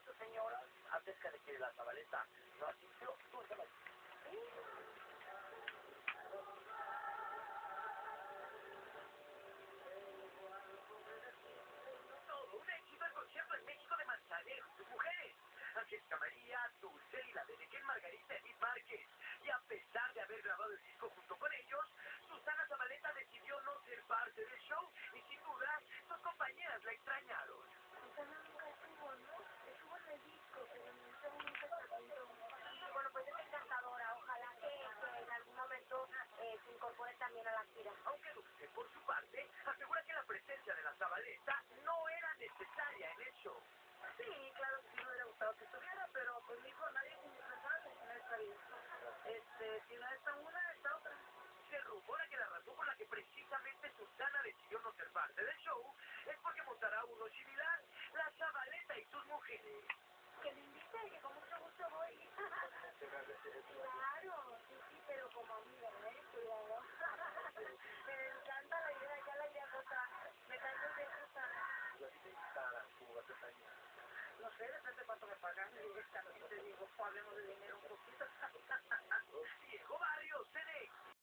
nuestro Señor acerca de que la tabaleta no asistió. Sí, claro, sí me hubiera gustado que esto directamente